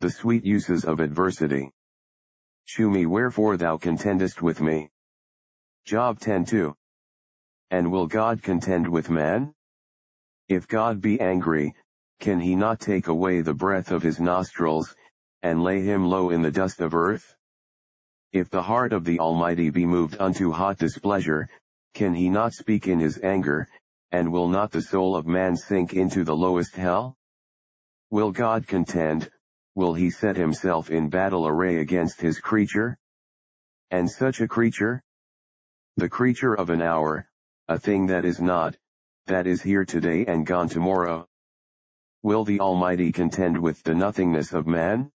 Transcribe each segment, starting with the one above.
the sweet uses of adversity. Shew me wherefore thou contendest with me. Job 10:2. And will God contend with man? If God be angry, can he not take away the breath of his nostrils, and lay him low in the dust of earth? If the heart of the Almighty be moved unto hot displeasure, can he not speak in his anger, and will not the soul of man sink into the lowest hell? Will God contend, will he set himself in battle array against his creature? And such a creature? The creature of an hour, a thing that is not, that is here today and gone tomorrow. Will the Almighty contend with the nothingness of man?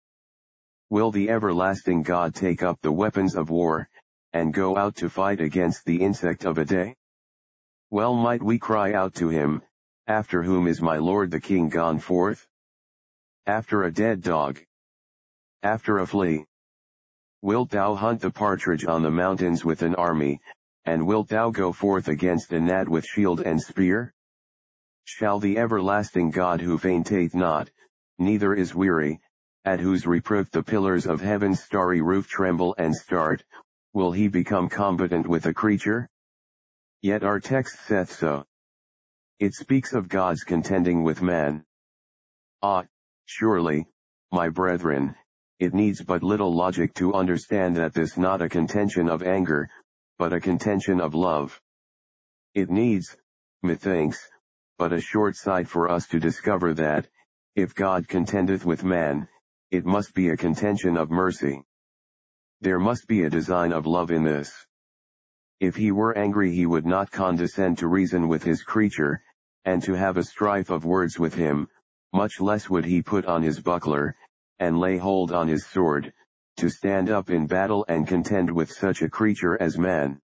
Will the everlasting God take up the weapons of war, and go out to fight against the insect of a day? Well might we cry out to him, after whom is my Lord the King gone forth? After a dead dog. After a flea. Wilt thou hunt the partridge on the mountains with an army, and wilt thou go forth against a gnat with shield and spear? Shall the everlasting God who fainteth not, neither is weary, at whose reproof the pillars of heaven's starry roof tremble and start, will he become competent with a creature? Yet our text saith so. It speaks of God's contending with man. Ah, surely, my brethren, it needs but little logic to understand that this not a contention of anger, but a contention of love. It needs, methinks, but a short sight for us to discover that, if God contendeth with man, it must be a contention of mercy. There must be a design of love in this. If he were angry he would not condescend to reason with his creature, and to have a strife of words with him, much less would he put on his buckler, and lay hold on his sword, to stand up in battle and contend with such a creature as man.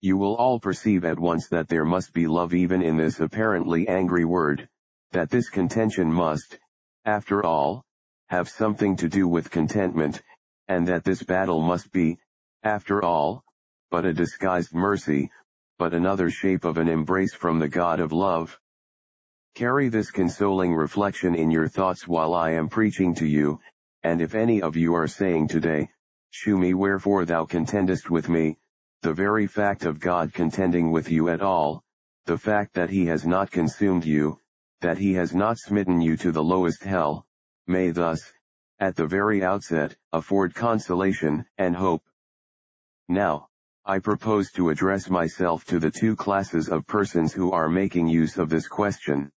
You will all perceive at once that there must be love even in this apparently angry word, that this contention must, after all, have something to do with contentment, and that this battle must be, after all, but a disguised mercy, but another shape of an embrace from the God of love. Carry this consoling reflection in your thoughts while I am preaching to you, and if any of you are saying today, Shew me wherefore thou contendest with me, the very fact of God contending with you at all, the fact that he has not consumed you, that he has not smitten you to the lowest hell, may thus, at the very outset, afford consolation and hope. Now, I propose to address myself to the two classes of persons who are making use of this question.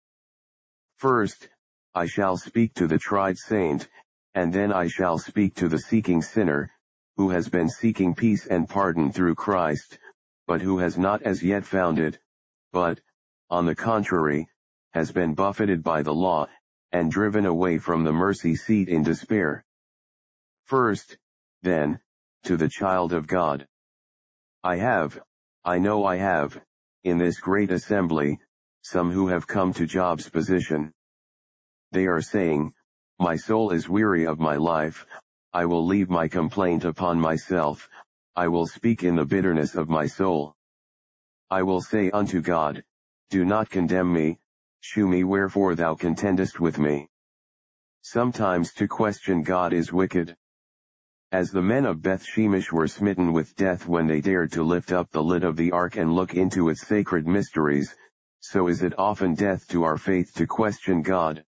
First, I shall speak to the tried saint, and then I shall speak to the seeking sinner, who has been seeking peace and pardon through Christ, but who has not as yet found it, but, on the contrary, has been buffeted by the law, and driven away from the mercy seat in despair. First, then, to the child of God. I have, I know I have, in this great assembly, some who have come to Job's position. They are saying, My soul is weary of my life, I will leave my complaint upon myself, I will speak in the bitterness of my soul. I will say unto God, Do not condemn me, shew me wherefore thou contendest with me. Sometimes to question God is wicked. As the men of Beth Shemesh were smitten with death when they dared to lift up the lid of the ark and look into its sacred mysteries, so is it often death to our faith to question God.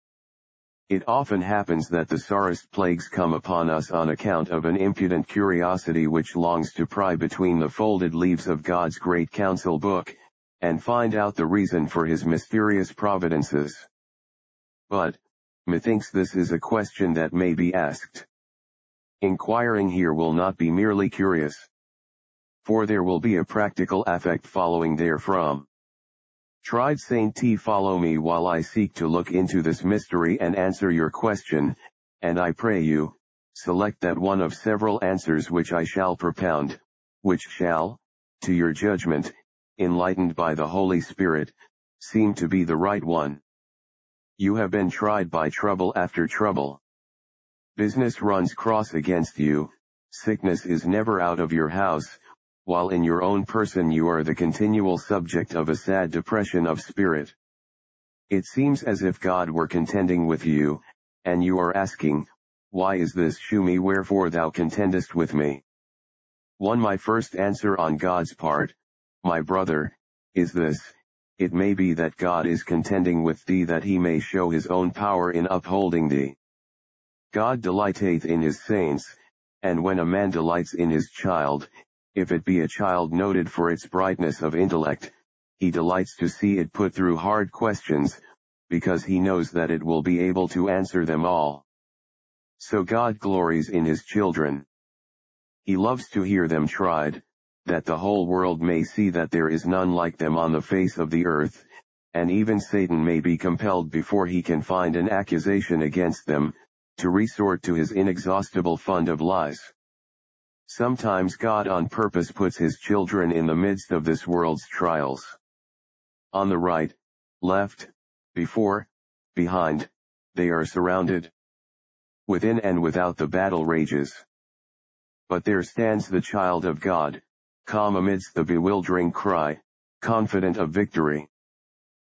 It often happens that the sorest plagues come upon us on account of an impudent curiosity which longs to pry between the folded leaves of God's great counsel book, and find out the reason for his mysterious providences. But, methinks this is a question that may be asked. Inquiring here will not be merely curious. For there will be a practical effect following therefrom. Tried Saint T follow me while I seek to look into this mystery and answer your question, and I pray you, select that one of several answers which I shall propound, which shall, to your judgment, enlightened by the Holy Spirit, seem to be the right one. You have been tried by trouble after trouble. Business runs cross against you, sickness is never out of your house, while in your own person you are the continual subject of a sad depression of spirit. It seems as if God were contending with you, and you are asking, why is this shew me wherefore thou contendest with me? 1. My first answer on God's part, my brother, is this, it may be that God is contending with thee that he may show his own power in upholding thee. God delighteth in his saints, and when a man delights in his child, if it be a child noted for its brightness of intellect, he delights to see it put through hard questions, because he knows that it will be able to answer them all. So God glories in his children. He loves to hear them tried, that the whole world may see that there is none like them on the face of the earth, and even Satan may be compelled before he can find an accusation against them, to resort to his inexhaustible fund of lies. Sometimes God on purpose puts his children in the midst of this world's trials. On the right, left, before, behind, they are surrounded. Within and without the battle rages. But there stands the child of God, calm amidst the bewildering cry, confident of victory.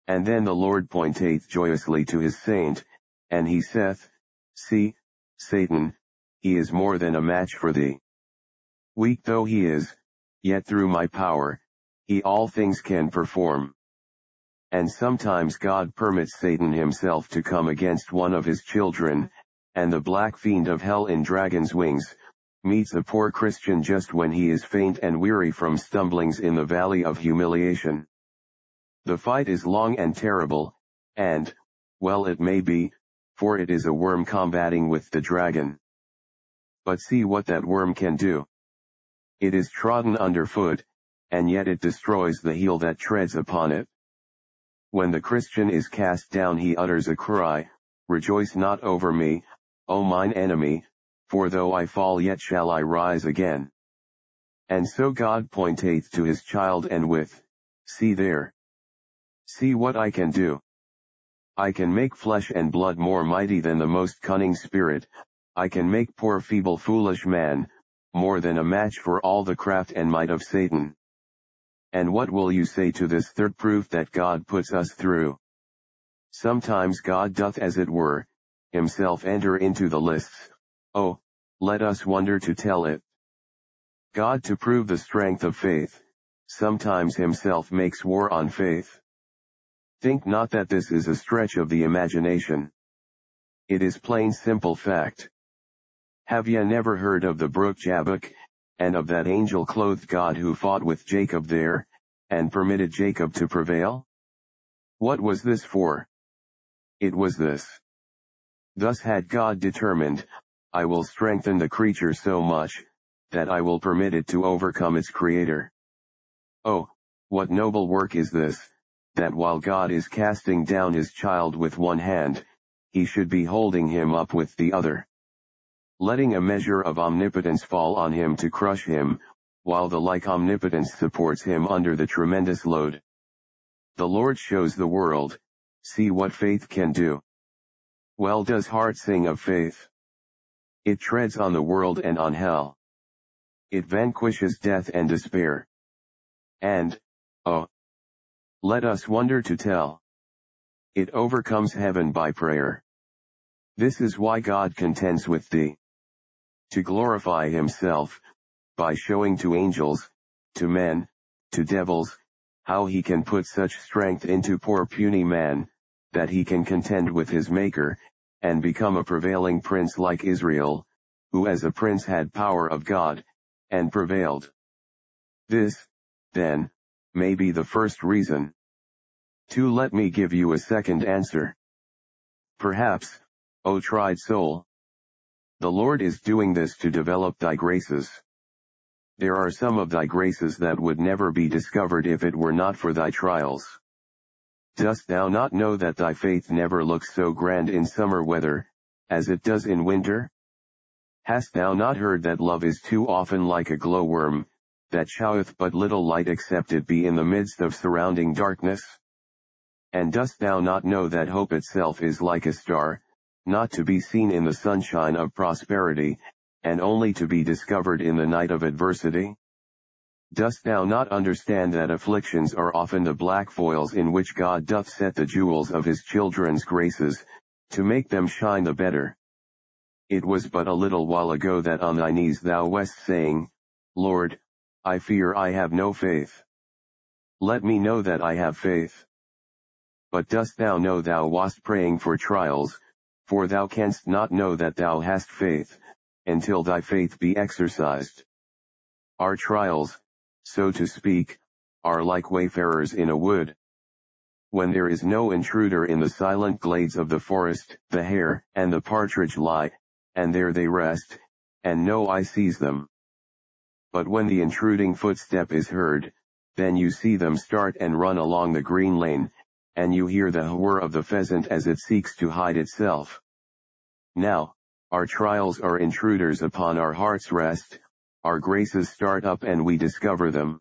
And then the Lord pointeth joyously to his saint, and he saith, See, Satan, he is more than a match for thee. Weak though he is, yet through my power, he all things can perform. And sometimes God permits Satan himself to come against one of his children, and the black fiend of hell in dragon's wings, meets a poor Christian just when he is faint and weary from stumblings in the valley of humiliation. The fight is long and terrible, and, well it may be, for it is a worm combating with the dragon. But see what that worm can do. It is trodden underfoot, and yet it destroys the heel that treads upon it. When the Christian is cast down he utters a cry, Rejoice not over me, O mine enemy, for though I fall yet shall I rise again. And so God pointeth to his child and with, See there. See what I can do. I can make flesh and blood more mighty than the most cunning spirit, I can make poor feeble foolish man, more than a match for all the craft and might of Satan. And what will you say to this third proof that God puts us through? Sometimes God doth as it were, himself enter into the lists. Oh, let us wonder to tell it. God to prove the strength of faith, sometimes himself makes war on faith. Think not that this is a stretch of the imagination. It is plain simple fact. Have ye never heard of the brook Jabbok, and of that angel-clothed God who fought with Jacob there, and permitted Jacob to prevail? What was this for? It was this. Thus had God determined, I will strengthen the creature so much, that I will permit it to overcome its creator. Oh, what noble work is this, that while God is casting down his child with one hand, he should be holding him up with the other letting a measure of omnipotence fall on him to crush him, while the like omnipotence supports him under the tremendous load. The Lord shows the world, see what faith can do. Well does Hart sing of faith. It treads on the world and on hell. It vanquishes death and despair. And, oh, let us wonder to tell. It overcomes heaven by prayer. This is why God contends with thee to glorify himself, by showing to angels, to men, to devils, how he can put such strength into poor puny man, that he can contend with his maker, and become a prevailing prince like Israel, who as a prince had power of God, and prevailed. This, then, may be the first reason. To let me give you a second answer. Perhaps, O tried soul, the Lord is doing this to develop thy graces. There are some of thy graces that would never be discovered if it were not for thy trials. Dost thou not know that thy faith never looks so grand in summer weather, as it does in winter? Hast thou not heard that love is too often like a glowworm, that showeth but little light except it be in the midst of surrounding darkness? And dost thou not know that hope itself is like a star, not to be seen in the sunshine of prosperity, and only to be discovered in the night of adversity? Dost thou not understand that afflictions are often the black foils in which God doth set the jewels of his children's graces, to make them shine the better? it was but a little while ago that on thy knees thou wast saying, Lord, I fear I have no faith. Let me know that I have faith. But dost thou know thou wast praying for trials, for thou canst not know that thou hast faith, until thy faith be exercised. Our trials, so to speak, are like wayfarers in a wood. When there is no intruder in the silent glades of the forest, the hare and the partridge lie, and there they rest, and no eye sees them. But when the intruding footstep is heard, then you see them start and run along the green lane, and you hear the whir of the pheasant as it seeks to hide itself. Now, our trials are intruders upon our heart's rest, our graces start up and we discover them.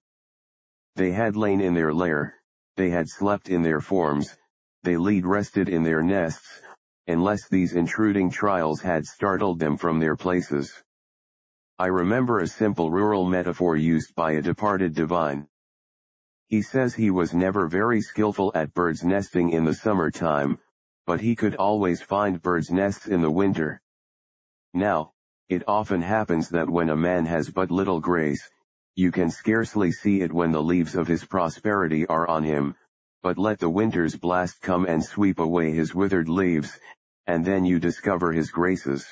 They had lain in their lair, they had slept in their forms, they lead rested in their nests, unless these intruding trials had startled them from their places. I remember a simple rural metaphor used by a departed divine. He says he was never very skillful at birds nesting in the summertime, but he could always find birds' nests in the winter. Now, it often happens that when a man has but little grace, you can scarcely see it when the leaves of his prosperity are on him, but let the winter's blast come and sweep away his withered leaves, and then you discover his graces.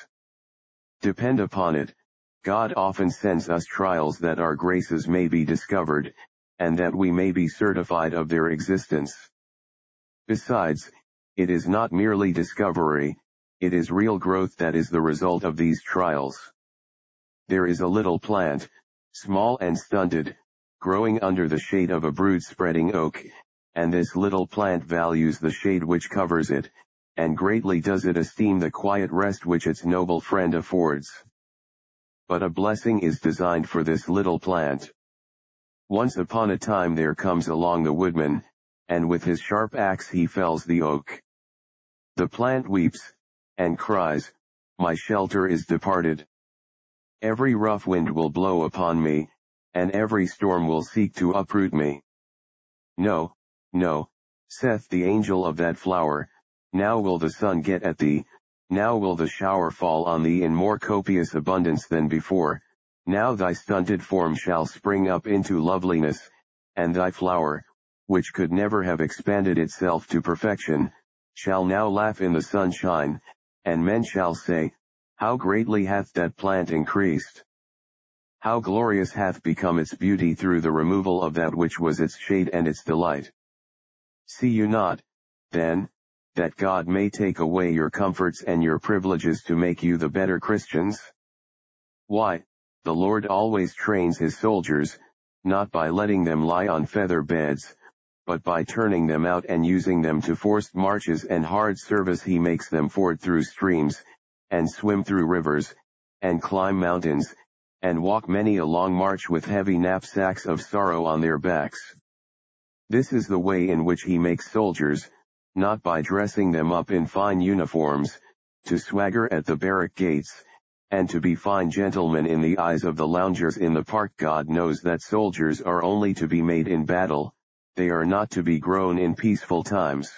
Depend upon it, God often sends us trials that our graces may be discovered, and that we may be certified of their existence. Besides, it is not merely discovery, it is real growth that is the result of these trials. There is a little plant, small and stunted, growing under the shade of a brood-spreading oak, and this little plant values the shade which covers it, and greatly does it esteem the quiet rest which its noble friend affords. But a blessing is designed for this little plant. Once upon a time there comes along the woodman, and with his sharp axe he fells the oak. The plant weeps, and cries, My shelter is departed. Every rough wind will blow upon me, and every storm will seek to uproot me. No, no, saith the angel of that flower, now will the sun get at thee, now will the shower fall on thee in more copious abundance than before, now thy stunted form shall spring up into loveliness, and thy flower, which could never have expanded itself to perfection, shall now laugh in the sunshine, and men shall say, how greatly hath that plant increased. How glorious hath become its beauty through the removal of that which was its shade and its delight. See you not, then, that God may take away your comforts and your privileges to make you the better Christians? Why, the Lord always trains his soldiers, not by letting them lie on feather beds, but by turning them out and using them to forced marches and hard service he makes them ford through streams, and swim through rivers, and climb mountains, and walk many a long march with heavy knapsacks of sorrow on their backs. This is the way in which he makes soldiers, not by dressing them up in fine uniforms, to swagger at the barrack gates, and to be fine gentlemen in the eyes of the loungers in the park God knows that soldiers are only to be made in battle, they are not to be grown in peaceful times.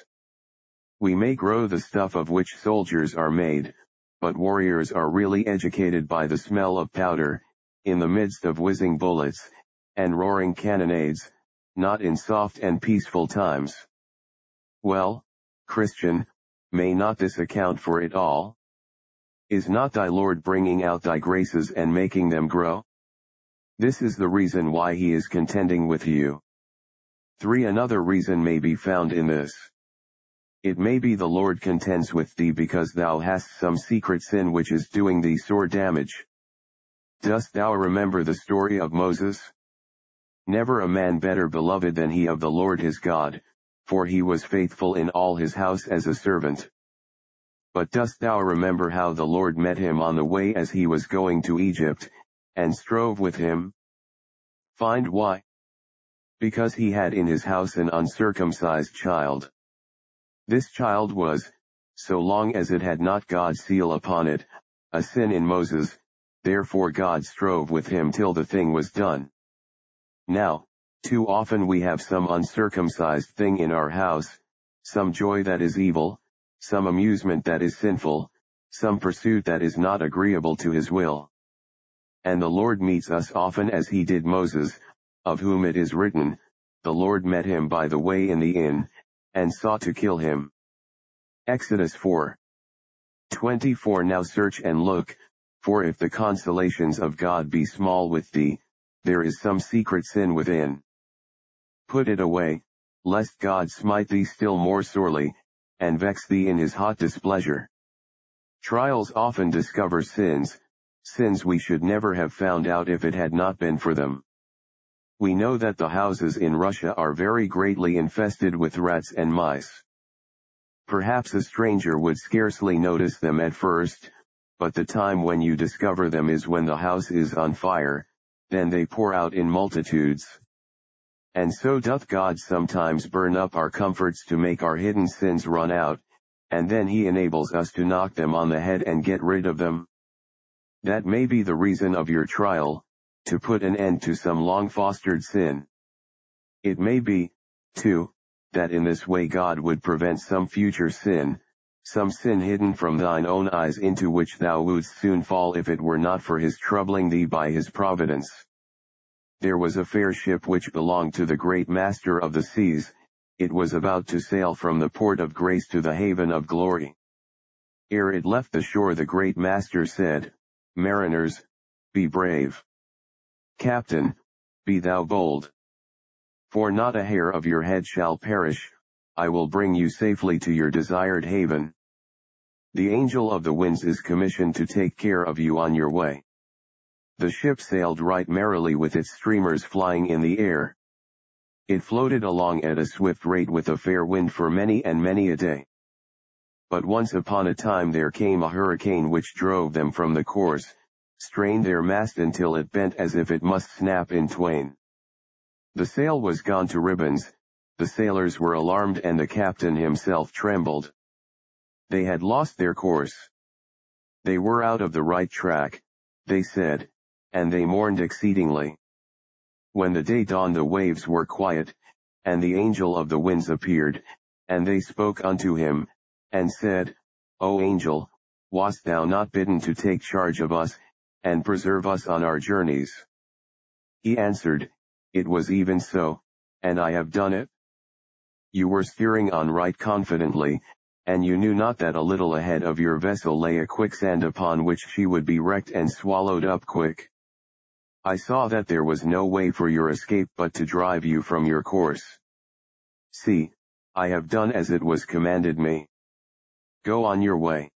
We may grow the stuff of which soldiers are made, but warriors are really educated by the smell of powder, in the midst of whizzing bullets, and roaring cannonades, not in soft and peaceful times. Well, Christian, may not this account for it all? Is not thy Lord bringing out thy graces and making them grow? This is the reason why he is contending with you. 3. Another reason may be found in this. It may be the Lord contends with thee because thou hast some secret sin which is doing thee sore damage. Dost thou remember the story of Moses? Never a man better beloved than he of the Lord his God, for he was faithful in all his house as a servant. But dost thou remember how the Lord met him on the way as he was going to Egypt, and strove with him? Find why? Because he had in his house an uncircumcised child. This child was, so long as it had not God's seal upon it, a sin in Moses, therefore God strove with him till the thing was done. Now, too often we have some uncircumcised thing in our house, some joy that is evil, some amusement that is sinful, some pursuit that is not agreeable to his will. And the Lord meets us often as he did Moses, of whom it is written, the Lord met him by the way in the inn, and sought to kill him. Exodus 4. 24 Now search and look, for if the consolations of God be small with thee, there is some secret sin within. Put it away, lest God smite thee still more sorely, and vex thee in his hot displeasure. Trials often discover sins, sins we should never have found out if it had not been for them. We know that the houses in Russia are very greatly infested with rats and mice. Perhaps a stranger would scarcely notice them at first, but the time when you discover them is when the house is on fire, then they pour out in multitudes. And so doth God sometimes burn up our comforts to make our hidden sins run out, and then he enables us to knock them on the head and get rid of them. That may be the reason of your trial, to put an end to some long fostered sin. It may be, too, that in this way God would prevent some future sin, some sin hidden from thine own eyes into which thou wouldst soon fall if it were not for his troubling thee by his providence. There was a fair ship which belonged to the great master of the seas, it was about to sail from the port of grace to the haven of glory. Ere it left the shore the great master said, Mariners, be brave. Captain, be thou bold. For not a hair of your head shall perish, I will bring you safely to your desired haven. The angel of the winds is commissioned to take care of you on your way. The ship sailed right merrily with its streamers flying in the air. It floated along at a swift rate with a fair wind for many and many a day. But once upon a time there came a hurricane which drove them from the course, strained their mast until it bent as if it must snap in twain. The sail was gone to ribbons, the sailors were alarmed and the captain himself trembled. They had lost their course. They were out of the right track, they said, and they mourned exceedingly. When the day dawned the waves were quiet, and the angel of the winds appeared, and they spoke unto him, and said, O angel, wast thou not bidden to take charge of us, and preserve us on our journeys? He answered, It was even so, and I have done it. You were steering on right confidently, and you knew not that a little ahead of your vessel lay a quicksand upon which she would be wrecked and swallowed up quick. I saw that there was no way for your escape but to drive you from your course. See, I have done as it was commanded me. Go on your way.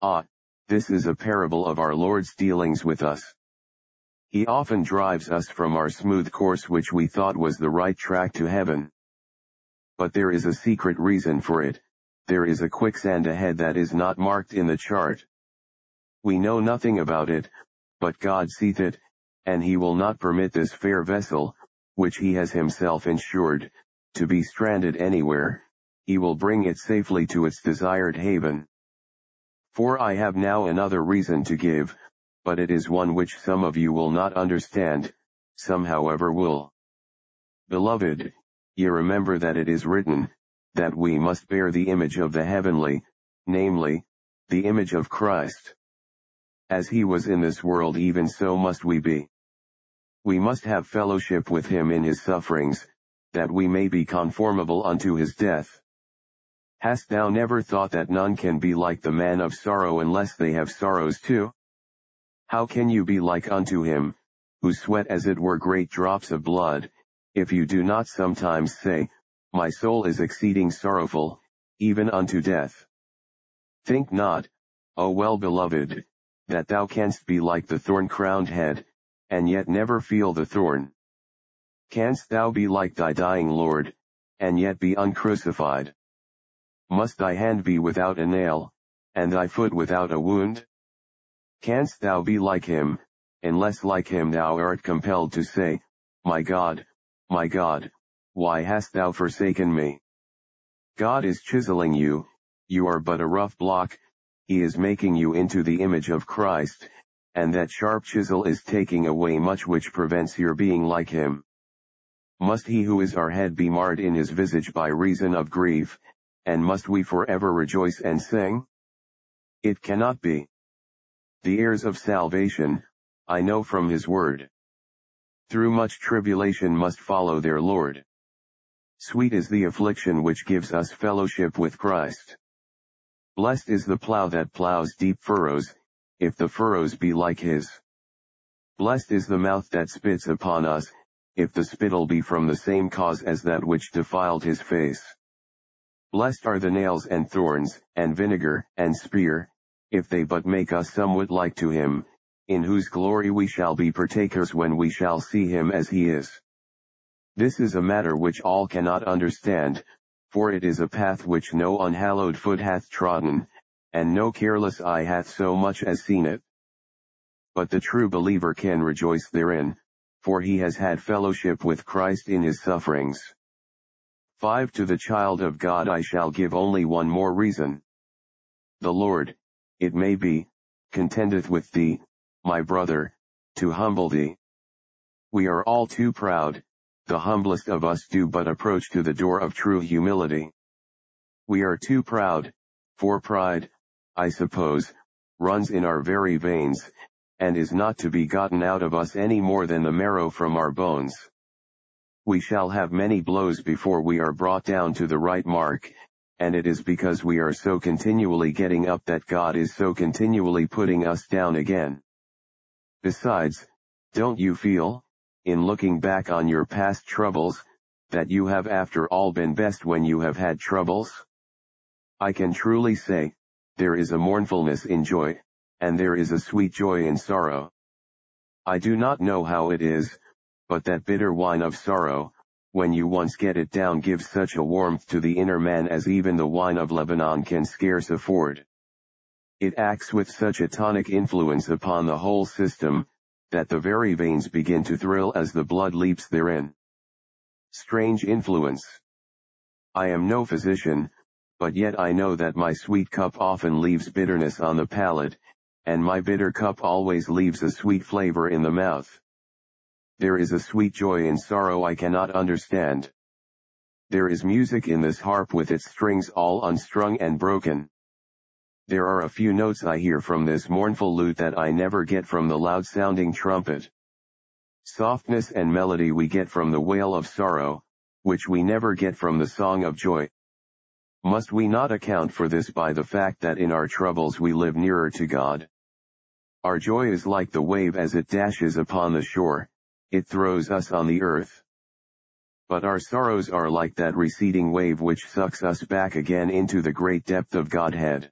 Ah, this is a parable of our Lord's dealings with us. He often drives us from our smooth course which we thought was the right track to heaven. But there is a secret reason for it, there is a quicksand ahead that is not marked in the chart. We know nothing about it, but God seeth it, and he will not permit this fair vessel, which he has himself insured, to be stranded anywhere, he will bring it safely to its desired haven. For I have now another reason to give, but it is one which some of you will not understand, some however will. Beloved, ye remember that it is written, that we must bear the image of the heavenly, namely, the image of Christ. As he was in this world even so must we be. We must have fellowship with him in his sufferings, that we may be conformable unto his death. Hast thou never thought that none can be like the man of sorrow unless they have sorrows too? How can you be like unto him, who sweat as it were great drops of blood, if you do not sometimes say, My soul is exceeding sorrowful, even unto death? Think not, O well-beloved, that thou canst be like the thorn-crowned head, and yet never feel the thorn? Canst thou be like thy dying Lord, and yet be uncrucified? Must thy hand be without a nail, and thy foot without a wound? Canst thou be like him, unless like him thou art compelled to say, My God, my God, why hast thou forsaken me? God is chiseling you, you are but a rough block, he is making you into the image of Christ, and that sharp chisel is taking away much which prevents your being like him. Must he who is our head be marred in his visage by reason of grief, and must we forever rejoice and sing? It cannot be. The heirs of salvation, I know from his word. Through much tribulation must follow their Lord. Sweet is the affliction which gives us fellowship with Christ. Blessed is the plough that ploughs deep furrows, if the furrows be like his. Blessed is the mouth that spits upon us, if the spittle be from the same cause as that which defiled his face. Blessed are the nails and thorns, and vinegar, and spear, if they but make us somewhat like to him, in whose glory we shall be partakers when we shall see him as he is. This is a matter which all cannot understand, for it is a path which no unhallowed foot hath trodden, and no careless eye hath so much as seen it. But the true believer can rejoice therein, for he has had fellowship with Christ in his sufferings. 5. To the child of God I shall give only one more reason. The Lord, it may be, contendeth with thee, my brother, to humble thee. We are all too proud, the humblest of us do but approach to the door of true humility. We are too proud, for pride, I suppose, runs in our very veins, and is not to be gotten out of us any more than the marrow from our bones. We shall have many blows before we are brought down to the right mark, and it is because we are so continually getting up that God is so continually putting us down again. Besides, don't you feel, in looking back on your past troubles, that you have after all been best when you have had troubles? I can truly say, there is a mournfulness in joy, and there is a sweet joy in sorrow. I do not know how it is, but that bitter wine of sorrow, when you once get it down gives such a warmth to the inner man as even the wine of Lebanon can scarce afford. It acts with such a tonic influence upon the whole system, that the very veins begin to thrill as the blood leaps therein. Strange influence. I am no physician, but yet I know that my sweet cup often leaves bitterness on the palate, and my bitter cup always leaves a sweet flavor in the mouth. There is a sweet joy in sorrow I cannot understand. There is music in this harp with its strings all unstrung and broken. There are a few notes I hear from this mournful lute that I never get from the loud-sounding trumpet. Softness and melody we get from the wail of sorrow, which we never get from the song of joy. Must we not account for this by the fact that in our troubles we live nearer to God? Our joy is like the wave as it dashes upon the shore, it throws us on the earth. But our sorrows are like that receding wave which sucks us back again into the great depth of Godhead.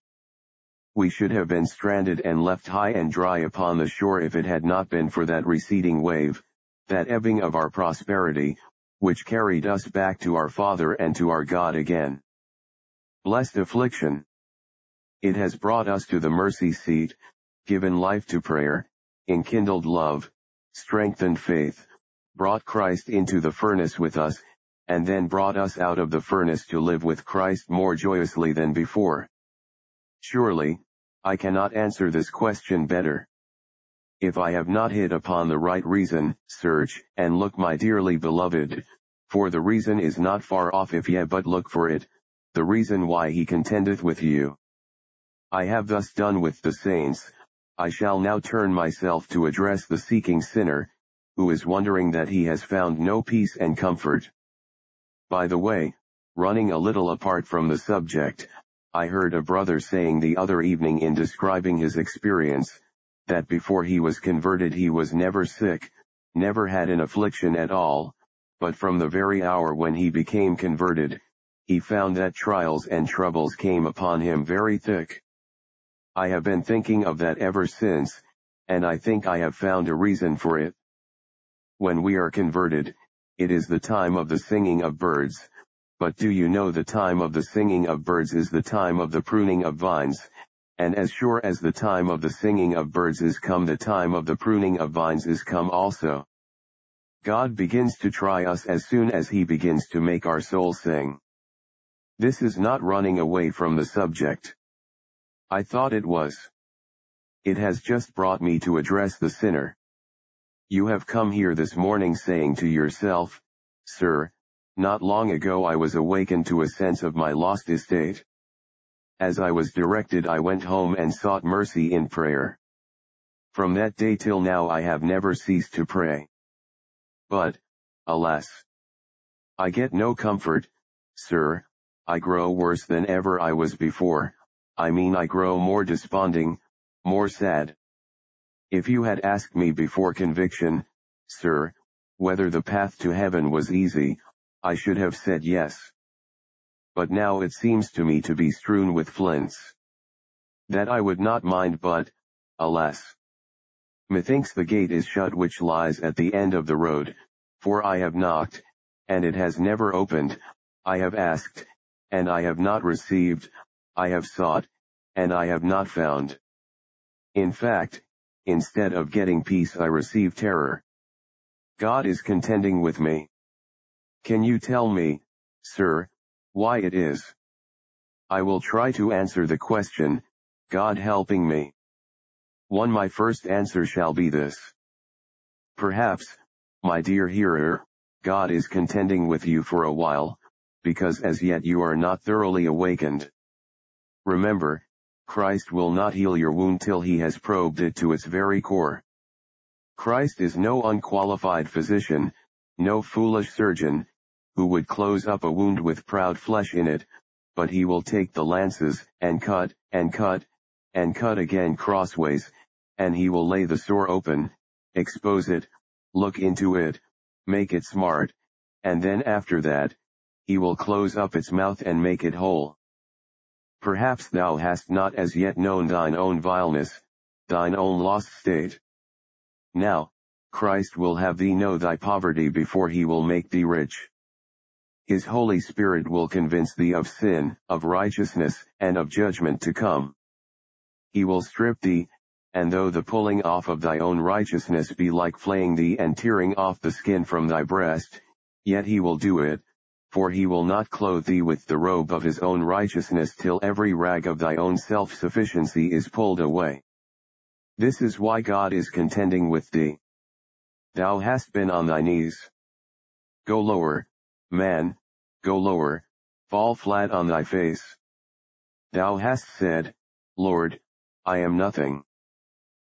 We should have been stranded and left high and dry upon the shore if it had not been for that receding wave, that ebbing of our prosperity, which carried us back to our Father and to our God again. Blessed affliction. It has brought us to the mercy seat, given life to prayer, enkindled love, strengthened faith, brought Christ into the furnace with us, and then brought us out of the furnace to live with Christ more joyously than before. Surely, I cannot answer this question better. If I have not hit upon the right reason, search, and look my dearly beloved, for the reason is not far off if ye but look for it, the reason why he contendeth with you. I have thus done with the saints, I shall now turn myself to address the seeking sinner, who is wondering that he has found no peace and comfort. By the way, running a little apart from the subject, I heard a brother saying the other evening in describing his experience, that before he was converted he was never sick, never had an affliction at all, but from the very hour when he became converted, he found that trials and troubles came upon him very thick. I have been thinking of that ever since, and I think I have found a reason for it. When we are converted, it is the time of the singing of birds, but do you know the time of the singing of birds is the time of the pruning of vines, and as sure as the time of the singing of birds is come the time of the pruning of vines is come also. God begins to try us as soon as he begins to make our soul sing. This is not running away from the subject. I thought it was. It has just brought me to address the sinner. You have come here this morning saying to yourself, Sir, not long ago I was awakened to a sense of my lost estate. as I was directed I went home and sought mercy in prayer. From that day till now I have never ceased to pray. But, alas! I get no comfort, sir, I grow worse than ever I was before, I mean I grow more desponding, more sad. If you had asked me before conviction, sir, whether the path to heaven was easy, I should have said yes. But now it seems to me to be strewn with flints. That I would not mind but, alas! Methinks the gate is shut which lies at the end of the road, for I have knocked, and it has never opened, I have asked, and I have not received, I have sought, and I have not found. In fact, instead of getting peace I receive terror. God is contending with me. Can you tell me, sir, why it is? I will try to answer the question, God helping me. 1. My first answer shall be this. Perhaps, my dear hearer, God is contending with you for a while, because as yet you are not thoroughly awakened. Remember, Christ will not heal your wound till he has probed it to its very core. Christ is no unqualified physician, no foolish surgeon, who would close up a wound with proud flesh in it, but he will take the lances, and cut, and cut, and cut again crossways, and he will lay the sore open, expose it, look into it, make it smart, and then after that, he will close up its mouth and make it whole. Perhaps thou hast not as yet known thine own vileness, thine own lost state. Now, Christ will have thee know thy poverty before he will make thee rich. His Holy Spirit will convince thee of sin, of righteousness, and of judgment to come. He will strip thee, and though the pulling off of thy own righteousness be like flaying thee and tearing off the skin from thy breast, yet he will do it, for he will not clothe thee with the robe of his own righteousness till every rag of thy own self-sufficiency is pulled away. This is why God is contending with thee. Thou hast been on thy knees. Go lower, man, go lower, fall flat on thy face. Thou hast said, Lord, I am nothing.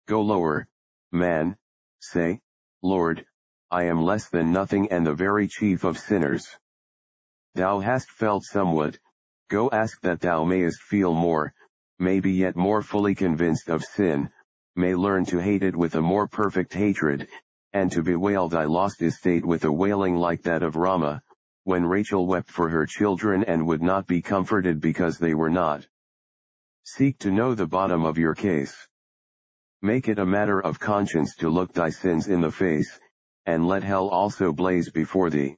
Go lower, man, say, Lord, I am less than nothing and the very chief of sinners. Thou hast felt somewhat, go ask that thou mayest feel more, may be yet more fully convinced of sin, may learn to hate it with a more perfect hatred, and to bewail thy lost estate with a wailing like that of Rama, when Rachel wept for her children and would not be comforted because they were not. Seek to know the bottom of your case. Make it a matter of conscience to look thy sins in the face, and let hell also blaze before thee.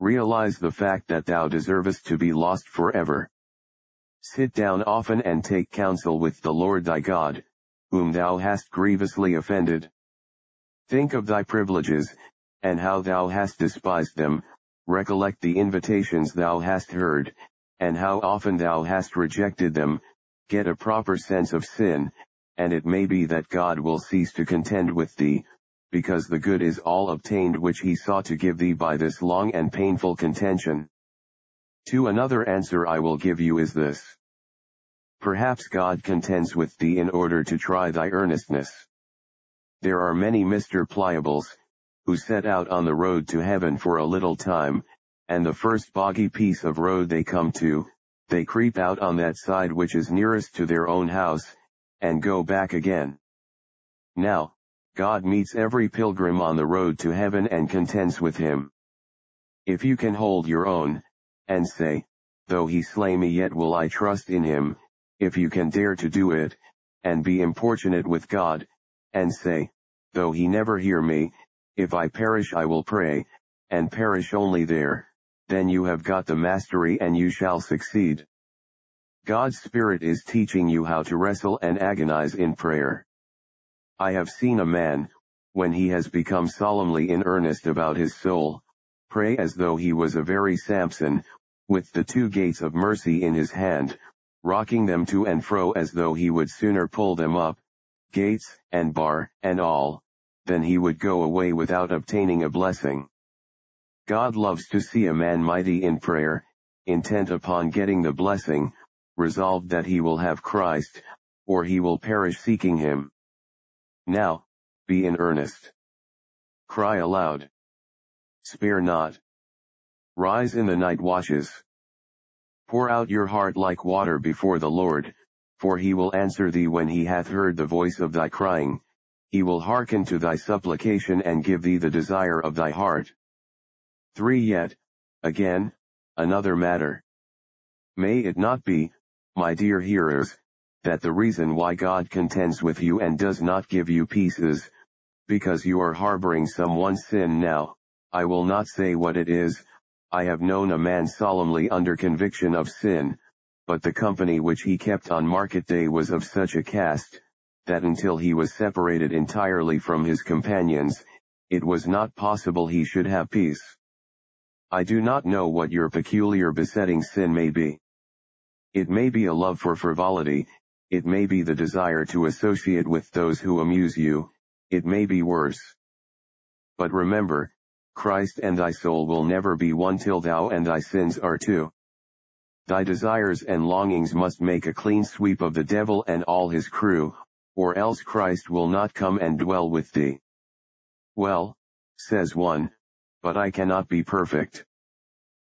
Realize the fact that thou deservest to be lost forever. Sit down often and take counsel with the Lord thy God, whom thou hast grievously offended. Think of thy privileges, and how thou hast despised them, recollect the invitations thou hast heard, and how often thou hast rejected them, get a proper sense of sin, and it may be that God will cease to contend with thee, because the good is all obtained which he sought to give thee by this long and painful contention. To another answer I will give you is this. Perhaps God contends with thee in order to try thy earnestness. There are many Mr. Pliables, who set out on the road to heaven for a little time, and the first boggy piece of road they come to, they creep out on that side which is nearest to their own house, and go back again. Now, God meets every pilgrim on the road to heaven and contends with him. If you can hold your own, and say, though he slay me yet will I trust in him, if you can dare to do it, and be importunate with God, and say, though he never hear me, if I perish I will pray, and perish only there, then you have got the mastery and you shall succeed. God's Spirit is teaching you how to wrestle and agonize in prayer. I have seen a man, when he has become solemnly in earnest about his soul, pray as though he was a very Samson, with the two gates of mercy in his hand, rocking them to and fro as though he would sooner pull them up, gates, and bar, and all, than he would go away without obtaining a blessing. God loves to see a man mighty in prayer, intent upon getting the blessing, resolved that he will have Christ, or he will perish seeking him. Now, be in earnest. Cry aloud. Spare not. Rise in the night watches. Pour out your heart like water before the Lord, for he will answer thee when he hath heard the voice of thy crying, he will hearken to thy supplication and give thee the desire of thy heart. 3 Yet, again, another matter. May it not be, my dear hearers, that the reason why God contends with you and does not give you peace is, because you are harboring some one sin now, I will not say what it is, I have known a man solemnly under conviction of sin, but the company which he kept on market day was of such a cast, that until he was separated entirely from his companions, it was not possible he should have peace. I do not know what your peculiar besetting sin may be. It may be a love for frivolity, it may be the desire to associate with those who amuse you, it may be worse. But remember, Christ and thy soul will never be one till thou and thy sins are two. Thy desires and longings must make a clean sweep of the devil and all his crew, or else Christ will not come and dwell with thee. Well, says one, but I cannot be perfect.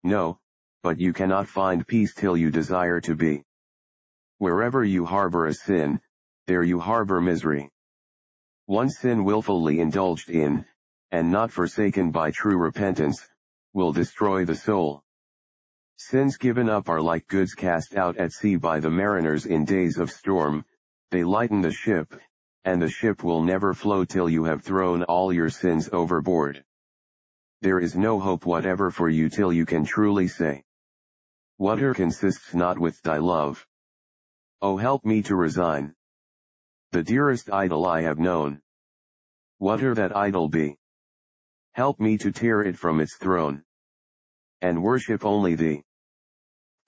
No, but you cannot find peace till you desire to be. Wherever you harbor a sin, there you harbor misery. One sin willfully indulged in, and not forsaken by true repentance, will destroy the soul. Sins given up are like goods cast out at sea by the mariners in days of storm, they lighten the ship, and the ship will never float till you have thrown all your sins overboard. There is no hope whatever for you till you can truly say. Water consists not with thy love. Oh help me to resign. The dearest idol I have known. Whatever that idol be. Help me to tear it from its throne. And worship only thee.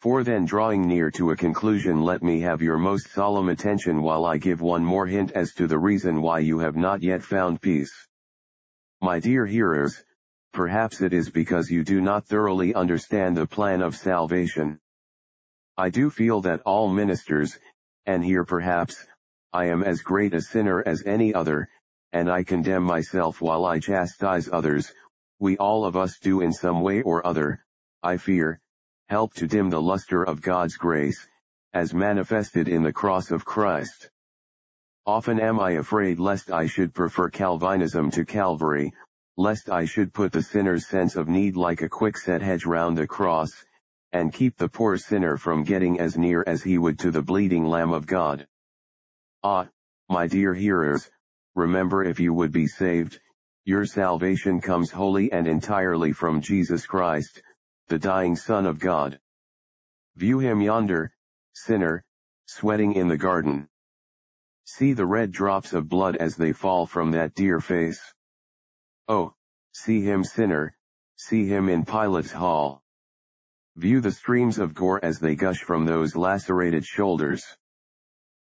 For then drawing near to a conclusion let me have your most solemn attention while I give one more hint as to the reason why you have not yet found peace. My dear hearers, perhaps it is because you do not thoroughly understand the plan of salvation. I do feel that all ministers, and here perhaps, I am as great a sinner as any other, and I condemn myself while I chastise others, we all of us do in some way or other, I fear, help to dim the luster of God's grace, as manifested in the cross of Christ. Often am I afraid lest I should prefer Calvinism to Calvary, lest I should put the sinner's sense of need like a quickset hedge round the cross, and keep the poor sinner from getting as near as he would to the bleeding Lamb of God. Ah, my dear hearers, remember if you would be saved, your salvation comes wholly and entirely from Jesus Christ, the dying Son of God. View him yonder, sinner, sweating in the garden. See the red drops of blood as they fall from that dear face. Oh, see him sinner, see him in Pilate's hall. View the streams of gore as they gush from those lacerated shoulders.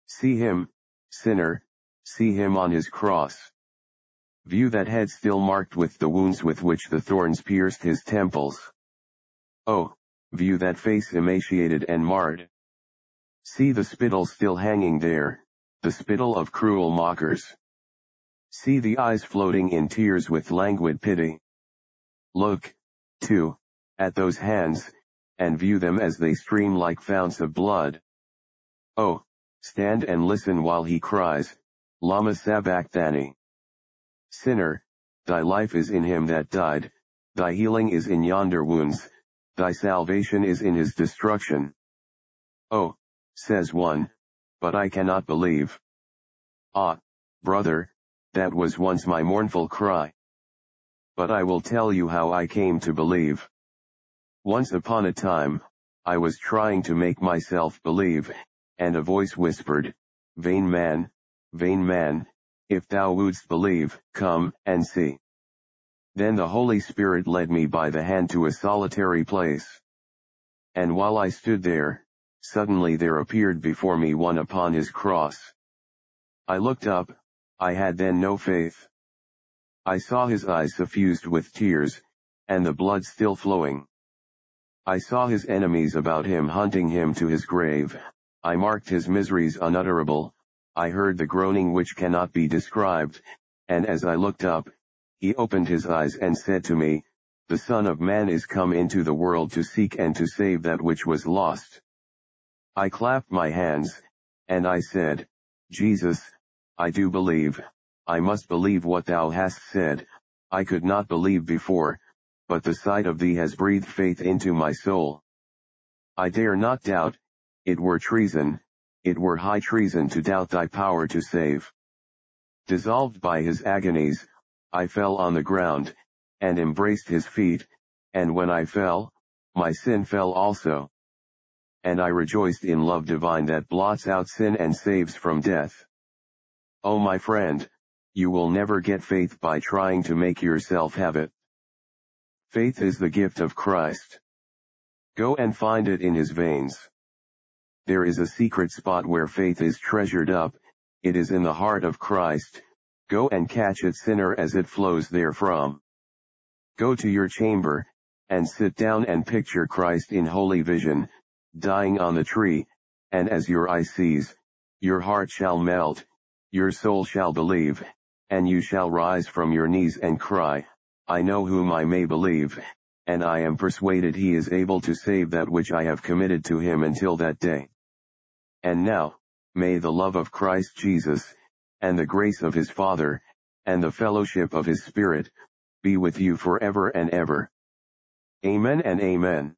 See him, sinner, see him on his cross. View that head still marked with the wounds with which the thorns pierced his temples. Oh, view that face emaciated and marred. See the spittle still hanging there, the spittle of cruel mockers. See the eyes floating in tears with languid pity. Look, too, at those hands, and view them as they stream like founts of blood. Oh, stand and listen while he cries, Lama Sabachthani. Sinner, thy life is in him that died, thy healing is in yonder wounds, thy salvation is in his destruction. Oh, says one, but I cannot believe. Ah, brother, that was once my mournful cry. But I will tell you how I came to believe. Once upon a time, I was trying to make myself believe, and a voice whispered, Vain man, vain man, if thou wouldst believe, come, and see. Then the Holy Spirit led me by the hand to a solitary place. And while I stood there, suddenly there appeared before me one upon his cross. I looked up, I had then no faith. I saw his eyes suffused with tears, and the blood still flowing. I saw his enemies about him hunting him to his grave, I marked his miseries unutterable, I heard the groaning which cannot be described, and as I looked up, he opened his eyes and said to me, The Son of Man is come into the world to seek and to save that which was lost. I clapped my hands, and I said, Jesus, I do believe, I must believe what thou hast said, I could not believe before, but the sight of thee has breathed faith into my soul. I dare not doubt, it were treason, it were high treason to doubt thy power to save. Dissolved by his agonies, I fell on the ground, and embraced his feet, and when I fell, my sin fell also. And I rejoiced in love divine that blots out sin and saves from death. Oh my friend, you will never get faith by trying to make yourself have it. Faith is the gift of Christ. Go and find it in his veins. There is a secret spot where faith is treasured up, it is in the heart of Christ, go and catch it sinner as it flows therefrom. Go to your chamber, and sit down and picture Christ in holy vision, dying on the tree, and as your eye sees, your heart shall melt, your soul shall believe, and you shall rise from your knees and cry, I know whom I may believe, and I am persuaded he is able to save that which I have committed to him until that day. And now, may the love of Christ Jesus, and the grace of his Father, and the fellowship of his Spirit, be with you forever and ever. Amen and Amen.